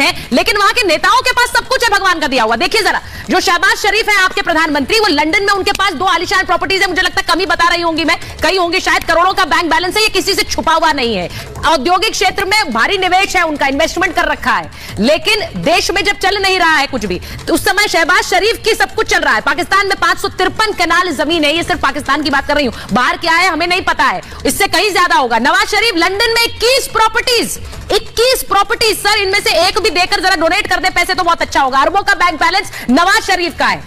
हैं, लेकिन वहाँ के नेताओं के पास सब कुछ है, भगवान का दिया हुआ। देखिए जरा, जो शहबाज शरीफ है आपके प्रधानमंत्री, वो लंदन में उनके पास दो आलिशान प्रॉपर्टीज़ है, मुझे लगता है कमी बता रही होंगी मैं, कई होंगी, शायद करोड़ों का बैंक बैलेंस है, ये किसी से छुपा हुआ नहीं है। औद्योगिक क्षेत्र में भारी निवेश है, उनका इन्वेस्टमेंट कर रखा है, लेकिन देश में जब चल नहीं रहा है कुछ भी तो उस समय शहबाज शरीफ की सब कुछ चल रहा है। पाकिस्तान में पाँच कनाल ज़मीन है, ये सिर्फ़ पाकिस्तान की बात कर रही हूँ। बाहर क्या है, हमें नहीं पता है, इससे कहीं ज़्यादा होगा। नवाज़ शरीफ लंदन में इक्कीस प्रॉपर्टीज़ 21 प्रॉपर्टी सर इनमें से एक भी देकर जरा डोनेट कर दे पैसे तो बहुत अच्छा होगा। अरबों का बैंक बैलेंस नवाज़ शरीफ का है।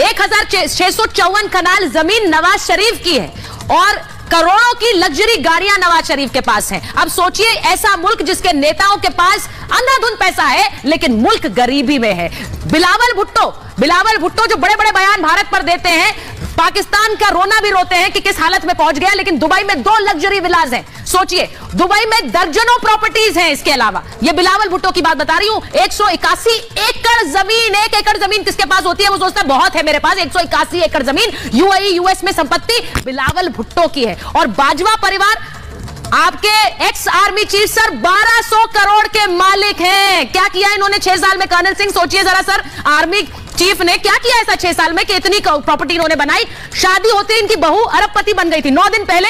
एक हज़ार छह सौ चौवन कनाल ज़मीन नवाज़ शरीफ की है और करोड़ों की लग्जरी गाड़ियाँ नवाज़ शरीफ के पास हैं। अब सोचिए, ऐसा मुल्क जिसके नेताओं के पास अंधाधुंध पैसा है, लेकिन मुल्क गरीबी में है। बिलावल भुट्टो बिलावल भुट्टो जो बड़े बड़े बयान भारत पर देते हैं पाकिस्तान का रोना भी रोते हैं कि किस हालत में पहुँच गया, लेकिन दुबई में दो लग्जरी विलाज हैं। सोचिए, दुबई में दर्जनों प्रॉपर्टीज़ हैं इसके अलावा। ये बिलावल भुट्टो की बात बता रही हूँ, एक एकड़ ज़मीन, एक एकड़ ज़मीन किसके पास होती है, वो सोचता है, बहुत है मेरे पास, एक एकड़ ज़मीन यूएई यूएस में संपत्ति बिलावल भुट्टो की है। और बाजवा परिवार, आपके ex army chief sir 1200 crore के मालिक हैं। क्या किया इन्होंने छह साल में, कर्नल सिंह? सोचिए जरा सर आर्मी चीफ ने क्या किया ऐसा छह साल में कि इतनी प्रॉपर्टी इन्होंने बनाई? शादी होते इनकी बहू अरबपति बन गई थी। नौ दिन पहले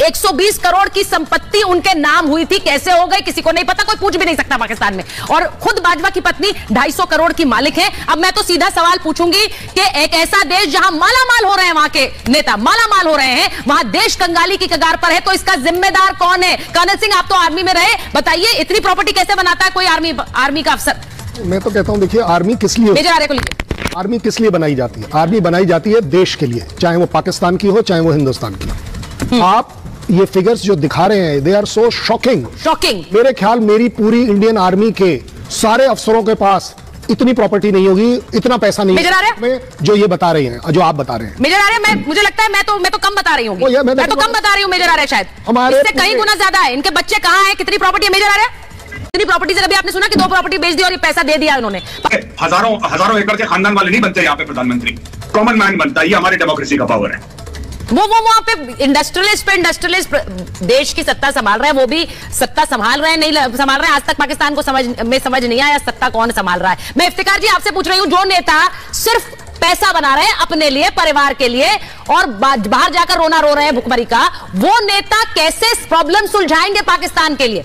120 करोड़ की संपत्ति उनके नाम हुई थी। कैसे हो गई? किसी को नहीं पता, कोई पूछ भी नहीं सकता पाकिस्तान में। और खुद बाजवा की पत्नी 250 करोड़ की मालिक है। अब मैं तो सीधा सवाल पूछूँगी कि एक ऐसा देश जहाँ माला माल हो रहे हैं, वहाँ के नेता माला माल हो रहे हैं, वहाँ देश कंगाली की कगार पर है तो इसका जिम्मेदार कौन है? कर्नल सिंह, आप तो आर्मी में रहे। बताइए, इतनी प्रॉपर्टी कैसे बनाता है कोई आर्मी आर्मी का अफसर? मैं तो कहता हूँ देखिए आर्मी किस लिए आर्मी किस लिए बनाई जाती है? आर्मी बनाई जाती है देश के लिए चाहे वो पाकिस्तान की हो चाहे वो हिंदुस्तान की। हो आप ये फिगर्स जो दिखा रहे हैं they are so shocking shocking मेरे ख्याल मेरी पूरी इंडियन आर्मी के सारे अफसरों के पास इतनी प्रॉपर्टी नहीं होगी इतना पैसा नहीं में जो ये बता रहे हैं जो आप बता रहे हैं। मेजर आर्य मैं मुझे लगता है मैं तो मैं तो कम बता रही हूँ मैं मैं तो कम बता रही हूँ मेजर आर्य शायद। हमारे इससे कहीं गुना ज़्यादा है। इनके बच्चे कहाँ हैं? कितनी प्रॉपर्टी है मेजर आर्य? कितनी प्रॉपर्टी अभी आपने सुना कि दो प्रॉपर्टी बेच दी और ये पैसा दे दिया उन्होंने? हज़ारों हज़ारों एकड़ के खानदान वाले नहीं बनते यहाँ पे प्रधानमंत्री। कॉमन मैन बनता है ये हमारी डेमोक्रेसी का पावर है। वो वो वहाँ पे इंडस्ट्रियलिस्ट पे इंडस्ट्रियलिस्ट देश की सत्ता संभाल रहे हैं वो भी सत्ता संभाल रहे हैं नहीं संभाल रहे हैं आज तक पाकिस्तान को समझ में समझ नहीं आया सत्ता कौन संभाल रहा है। मैं इफ्तिकार जी आपसे पूछ रही हूँ जो नेता सिर्फ़ पैसा बना रहे हैं अपने लिए परिवार के लिए और बाहर जाकर रोना रो रहे हैं भुखमरी का वो नेता कैसे प्रॉब्लम सुलझाएँगे पाकिस्तान के लिए?